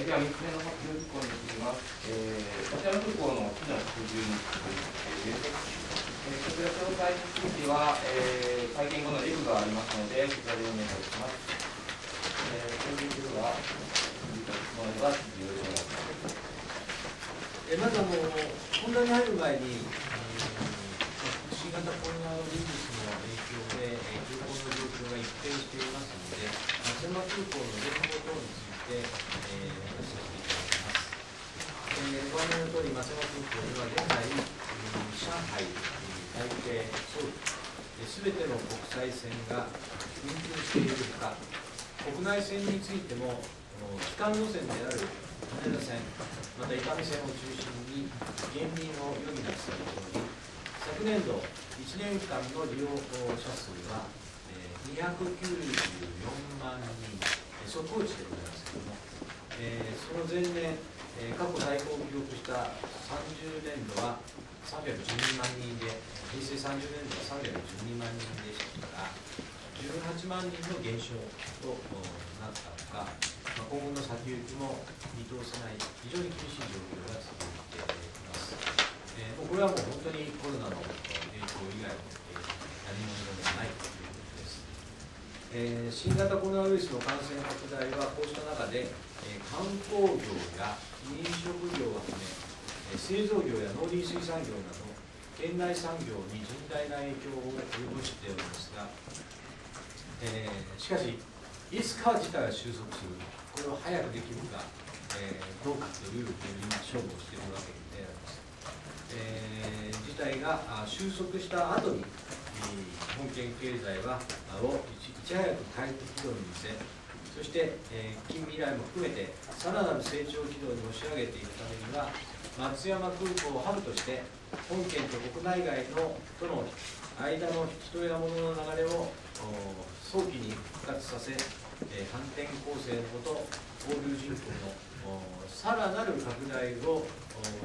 えー、では3つ目の発表事項に移ります。えー、松山空港の機能拡充についてです。えー、こちら詳細については、えー、会見後のレクがありますので、こちらでお願いします。えー、それでは、質問はよろしくお願いします。えー、まずあの、本題に入る前に、新型コロナウイルスの影響で、空港の状況が一変していますので、松山空港の連合等について、えー、話させていただきます。えー、ご案内の通り、松山空港では現在、上海、台北、ソウル、すべての国際線が運休しているほか、国内線についても、基幹路線である羽田線、また伊丹線を中心に減便を余儀なくされており、昨年度1年間の利用者数は294万人、速報値でございますけれども、えその前年え、過去最高を記録した30年度は312万人で、平成30年度は312万人でしたから18万人の減少となったほか、まあ、今後の先行きも見通せない非常に厳しい状況が続いています、えー、もうこれはもう本当にコロナの影響以外の、え何もないということです、えー、新型コロナウイルスの感染拡大はこうした中で、え観光業や飲食業をはじめ製造業や農林水産業など県内産業に甚大な影響を及ぼしておりますが、え、しかしいつか事態が収束する。これを早くできるか、えー、どうかという今勝負をしているわけであります、え、事態が収束した後に本県経済はをいち早く回復軌道に見せそして、えー、近未来も含めてさらなる成長軌道に押し上げていくためには松山空港をハブとして本県と国内外のとの間の人や物の流れを早期に復活させ、え反転攻勢のもと交流人口のさらなる拡大を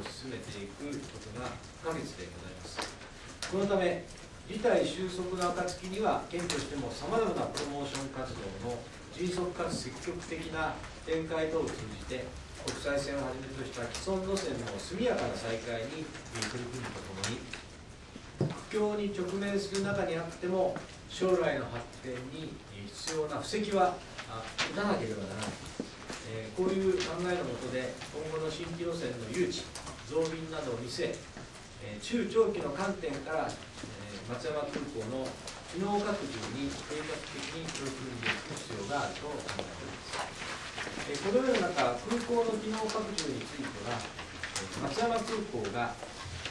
進めていくことが不可欠でございます。このため事態収束の暁には県としてもさまざまなプロモーション活動の迅速かつ積極的な展開等を通じて国際線をはじめとした既存路線の速やかな再開に取り組むとともに苦境に直面する中にあっても将来の発展に必要な布石は打たなければならない、えー、こういう考えのもとで今後の新規路線の誘致増便などを見据え、中長期の観点から、松山空港の機能拡充に計画的に取り組んでい。く必要があると考えております。えこのような中、空港の機能拡充につい。ては、松山空港が、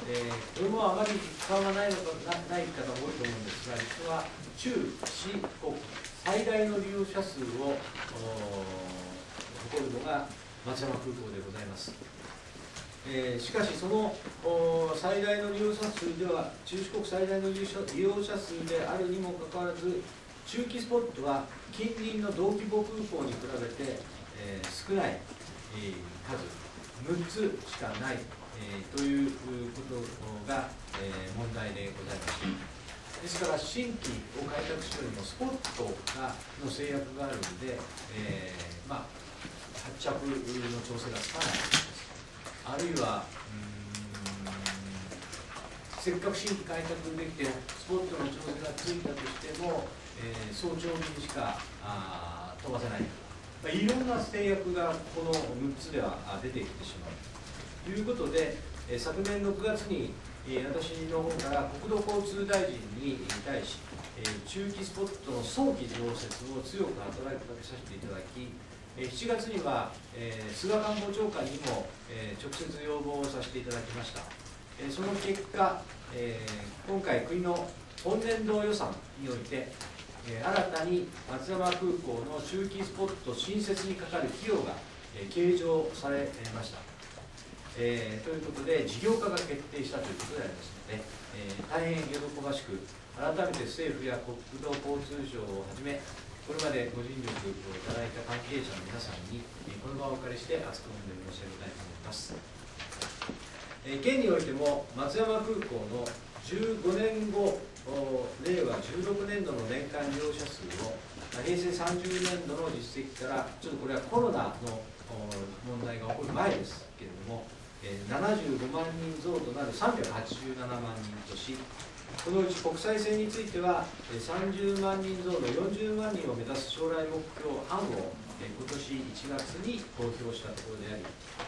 えー、これもあまり実感はない。のかない。方も多い。と思うんですが、実は中四国最大の利用者数を誇るのが松山空港でござい。ます。えー、しかし、その最大の利用者数では、中四国最大の利用者数であるにもかかわらず、中期スポットは近隣の同規模空港に比べて、えー、少ない、えー、数6つしかない、え、ということが、え、問題でございます。ですから新規を開拓するよりもスポットがの制約があるので、え、まあ発着の調整がつかない。あるいはせっかく新規開拓できてスポットの調整がついたとしても、えー、早朝便しかあ飛ばせないまあ、いろんな制約がこの6つでは出てきてしまう。ということで、え昨年6月に、え私の方から国土交通大臣に対し、え中期スポットの早期増設を強く働きかけさせていただき、7月には、え菅官房長官にも、え直接要望をさせていただきました。えその結果、え今回国の本年度予算において、え新たに松山空港の中期スポット新設にかかる費用が、え計上されました、えー、ということで事業化が決定したということでありますので、えー、大変喜ばしく改めて政府や国土交通省をはじめこれまでご尽力をいただいた関係者の皆さんに、この場をお借りして厚く御礼申し上げたいと思います、県においても松山空港の15年後令和16年度の年間利用者数を平成30年度の実績から、ちょっとこれはコロナの問題が起こる前ですけれども、75万人増となる387万人とし、このうち国際線については、30万人増の40万人を目指す将来目標案を、今年1月に公表したところであ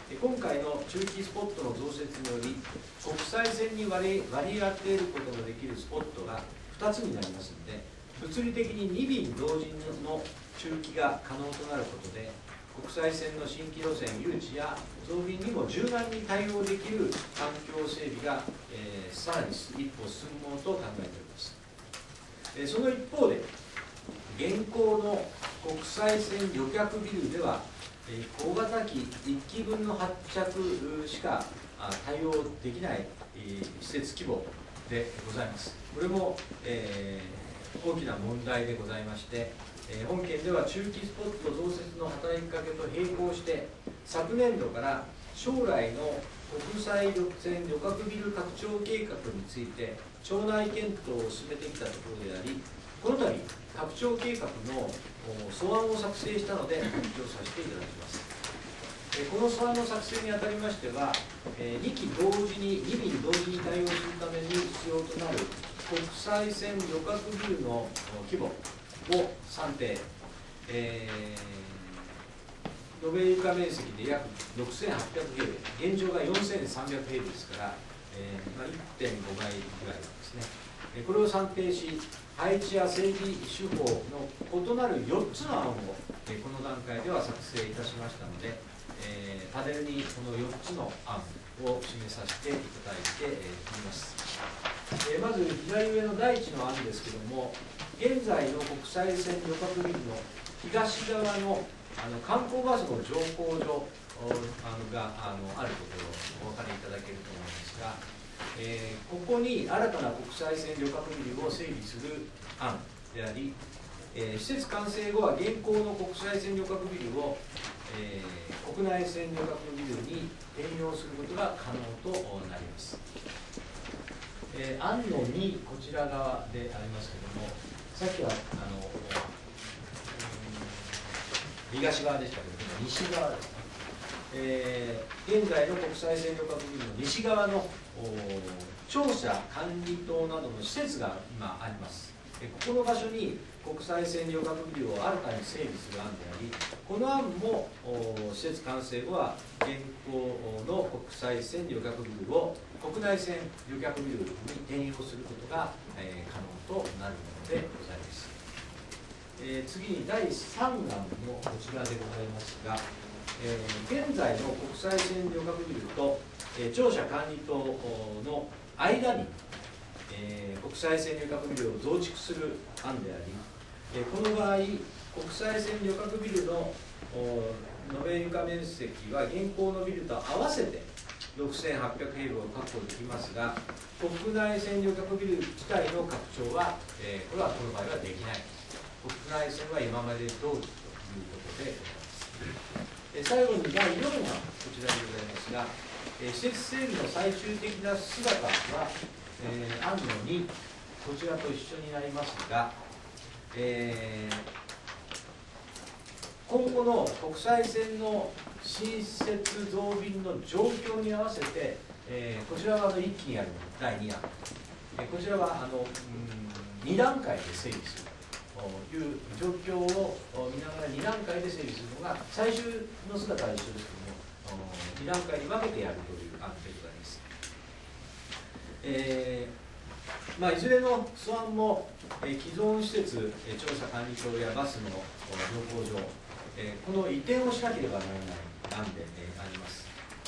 り、今回の中期スポットの増設により、国際線に割り割り当てることのできるスポットが2つになりますので、物理的に2便同時の中期が可能となることで、国際線の新規路線誘致や増便にも柔軟に対応できる環境整備が、えさらに一歩進むものと考えております。えその一方で、現行の国際線旅客ビルでは、え小型機1機分の発着しか対応できない、施設規模でございます。これも、え大きな問題でございまして、え本件では中期スポット増設の働きかけと並行して、昨年度から将来の国際旅線旅客ビル拡張計画について、町内検討を進めてきたところであり、この度、拡張計画の素案を作成したので、発表させていただきます。この素案の作成にあたりましては、2機同時に、2便同時に対応するために必要となる国際線旅客ビルの規模を算定、えー延べ床面積で約6800平米、現状が4300平米ですから、えーまあ、1.5倍ぐらいですね。えーこれを算定し、配置や整備手法の異なる4つの案を、えーこの段階では作成いたしましたので、えーパネルにこの4つの案を示させていただいてえーおります。えーまず左上の第一の案ですけれども、現在の国際線旅客ビルの東側のあの観光バスの乗降所あのがあのあるところお分かりいただけると思うんですが、えーここに新たな国際線旅客ビルを整備する案であり、えー施設完成後は現行の国際線旅客ビルを、えー国内線旅客ビルに転用することが可能となります。えー案の2、こちら側でありますけども、さっきはあの、東側でしたけれども、西側です、えー現在の国際線旅客ビルの西側の庁舎管理棟などの施設が今あります。ここの場所に国際線旅客ビルを新たに整備する案であり、この案も施設完成後は現行の国際線旅客ビルを国内線旅客ビルに転用することが、えー可能となるものでございます。えー次に第3案のこちらでございますが、えー現在の国際線旅客ビルと、えー庁舎管理棟の間に、えー国際線旅客ビルを増築する案であり、えこの場合、国際線旅客ビルの延べ床面積は現行のビルと合わせて6800平米を確保できますが、国内線旅客ビル自体の拡張は、えこれはこの場合はできない。国内線は今まで通りということでございます。え最後に第4話、こちらでございますが、え施設整備の最終的な姿は、えー案の2、こちらと一緒になりますが、えー今後の国際線の新設増便の状況に合わせて、えーこちらはあの一気にある第2案、えーこちらはあの、うん、2段階で整備するいう状況を見ながら2段階で整備するのが最終の姿は一緒ですけども2段階に分けてやるという案でございます。えーまあ、いずれの素案も、え既存施設、え調査管理棟やバスの乗降所、えこの移転をしなければならない案で、えあります。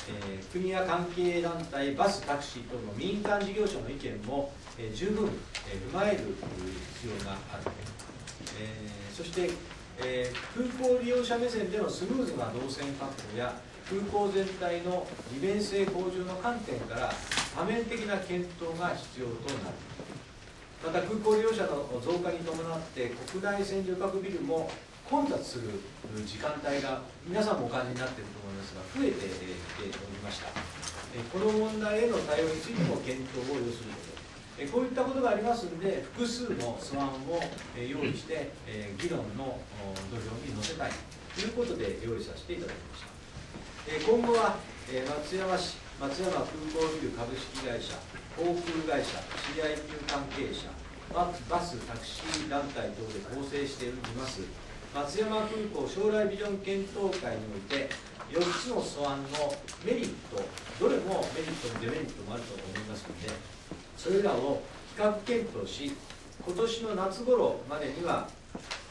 え国や関係団体、バス、タクシー等の民間事業者の意見も、え十分、えー踏まえる必要がある、えーそして、えー空港利用者目線でのスムーズな動線確保や空港全体の利便性向上の観点から多面的な検討が必要となる。また空港利用者の増加に伴って国内線旅客ビルも混雑する時間帯が皆さんもお感じになっていると思いますが増えてきておりました。この問題への対応についても検討を要することえこういったことがありますので、複数の素案をえ用意して、え議論の土俵に乗せたいということで用意させていただきました。え今後は、え松山市、松山空港ビル株式会社、航空会社、CIQ 関係者、ババス、タクシー団体等で構成しております、松山空港将来ビジョン検討会において、4つの素案のメリット、どれもメリットもデメリットもあると思いますので、それらを比較検討し、今年の夏頃までには、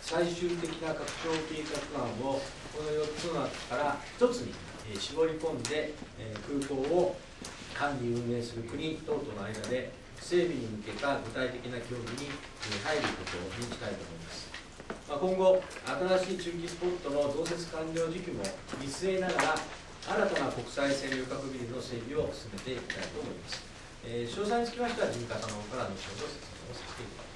最終的な拡張計画案をこの4つの中から1つにえ絞り込んで、え空港を管理運営する国等との間で整備に向けた具体的な協議にえ入ることを認じたいと思います。ま、今後、新しい中期スポットの増設完了時期も見据えながら、新たな国際線旅客ビルの整備を進めていきたいと思います。えー詳細につきましては、事務方の方から後ほど説明をさせていただきます。